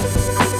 Bye.